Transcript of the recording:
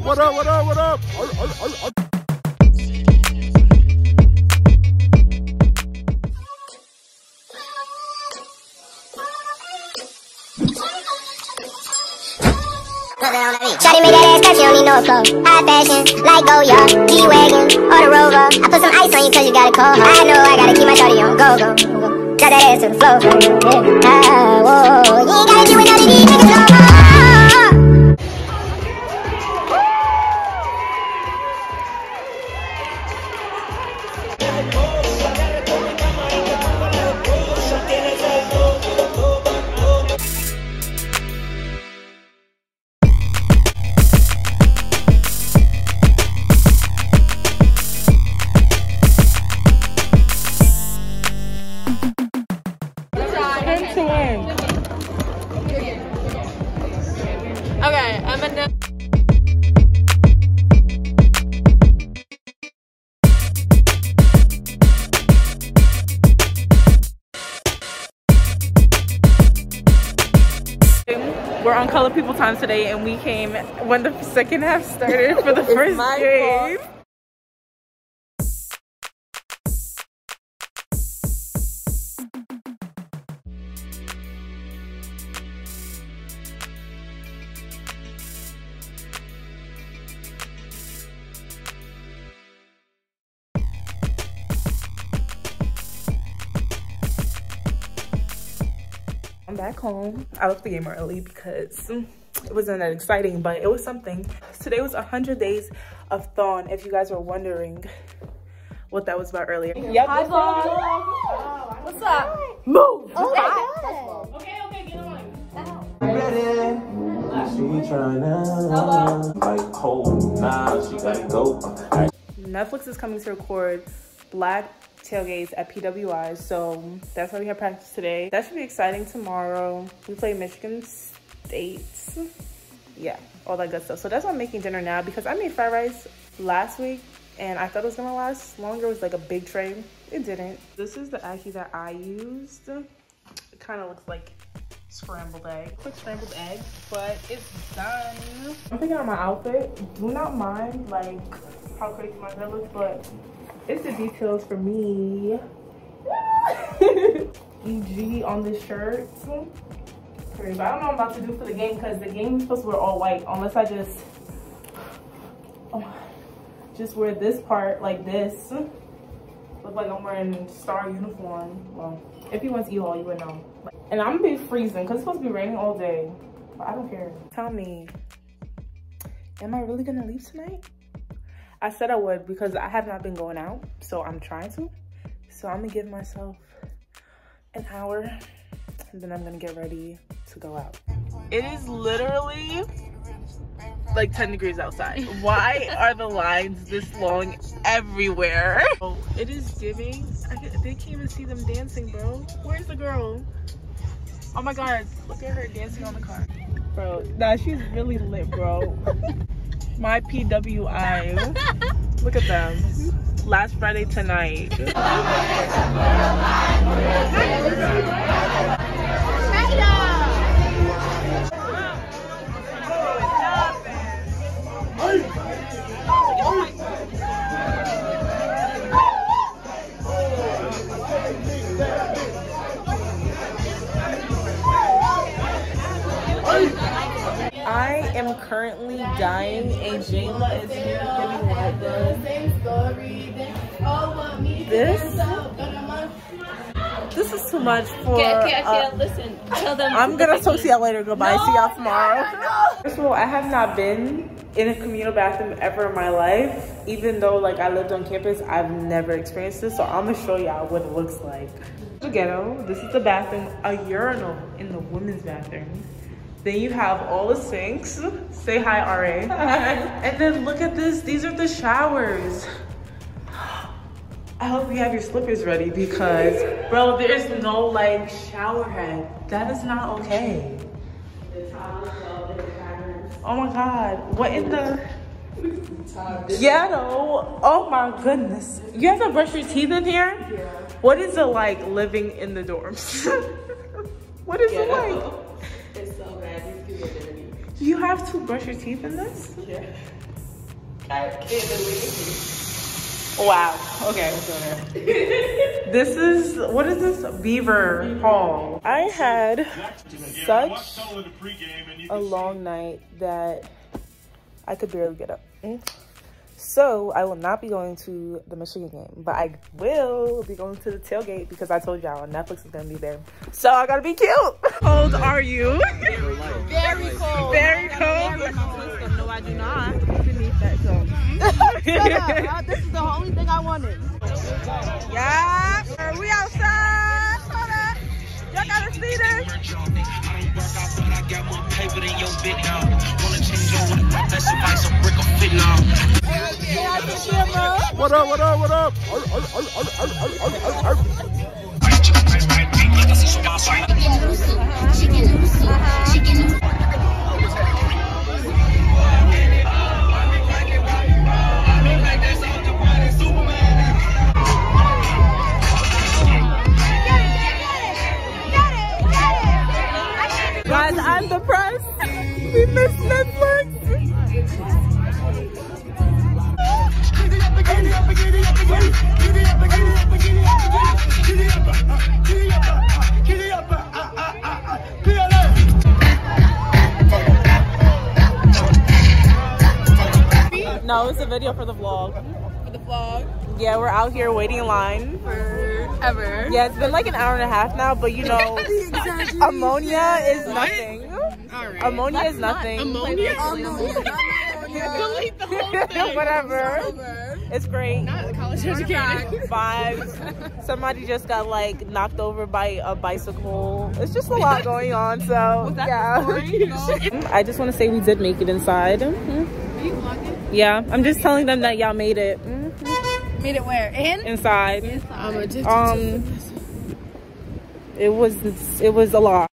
What up, what up, what up? Shawty made that ass cause she don't need no clothes. High fashion, like Goyard, G-Wagon, or the Rover. I put some ice on you cause you got a cold. I know I gotta keep my shawty on go, go, go. Drop that ass to the floor. Yeah. Ah, whoa. You ain't gotta deal with none of these niggas no To. Okay, I'm gonna. We're on Color People Time today, and we came when the second half started for the first game. Back home. I left the game early because it wasn't that exciting, but it was something. Today was 100 days of Thon, if you guys were wondering what that was about earlier. Yep. Hi, vlog. What's up? Move! She tryna like hold now, she gotta go. Netflix is coming to record Black tailgates at PWI, so that's why we have practice today. That should be exciting tomorrow. We play Michigan State. Yeah, all that good stuff. So that's why I'm making dinner now because I made fried rice last week and I thought it was gonna last longer. It was like a big tray. It didn't. This is the ackee that I used. It kind of looks like scrambled egg. Quick scrambled egg, but it's done. I'm picking out my outfit. Do not mind like how crazy my hair looks, but it's the details for me. EG on this shirt. But I don't know what I'm about to do for the game because the game is supposed to wear all white unless I just oh, just wear this part like this. Look like I'm wearing star uniform. Well, if you went to E-Hall, you would know. And I'm gonna be freezing because it's supposed to be raining all day. But I don't care. Tell me, am I really gonna leave tonight? I said I would because I have not been going out, so I'm trying to. So I'm gonna give myself an hour and then I'm gonna get ready to go out. It is literally like 10 degrees outside. Why are the lines this long everywhere? Oh, it is giving. I can, they can't even see them dancing, bro. Where's the girl? Oh my god, look at her dancing on the car. Bro, nah, she's really lit, bro. My PWI. Look at them. Last Friday tonight. Currently dying and Jayla is here giving what this? This is too much for. Okay, okay, okay, uh, listen. Tell them. I'm gonna talk to y'all later. Goodbye. See y'all tomorrow. First of all, I have not been in a communal bathroom ever in my life. Even though like I lived on campus, I've never experienced this. So I'm gonna show y'all what it looks like. The ghetto. This is the bathroom. A urinal in the women's bathroom. Then you have all the sinks. Say hi, RA. and then look at this. These are the showers. I hope you have your slippers ready because, bro, there's no like shower head. That is not okay. Oh my God, what in the ghetto? Oh my goodness. You have to brush your teeth in here? Yeah. What is it like living in the dorms? what is it like? You have to brush your teeth in this? Yeah. I can't Wow. Okay. this is what is this? Beaver Hall. I had such a long night that I could barely get up. Mm. So I will not be going to the Michigan game, but I will be going to the tailgate because I told y'all Netflix is gonna be there. So I gotta be cute. How old are you? Very cold. Very cold. No, I do not. Beneath that zone. this is the only thing I wanted. Yeah, we outside. Hold up. Y'all gotta see this. What up, what up, what up? Arr, arr, arr, arr. Video for the vlog. For the vlog. Yeah, we're out here waiting in line. Forever. Yeah, it's been like an hour and a half now, but you know, ammonia is nothing. Ammonia is nothing. Ammonia? Delete the whole thing. Whatever. It's great. Not college educated. Vibes. Somebody just got like knocked over by a bicycle. It's just a lot going on. So yeah. I just want to say we did make it inside. Mhm. Yeah, I'm just telling them that y'all made it Mhm. Made it where? In? inside. I'm Um, it was it was a lot.